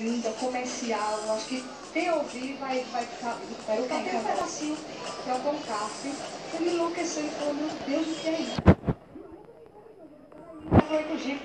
linda, comercial. Acho que quem ouvir vai, vai ficar. Eu cantei um pedacinho que é o Tom eu Ele enlouqueceu e falou: Meu Deus, o que é isso? Eu falei com o Jeep,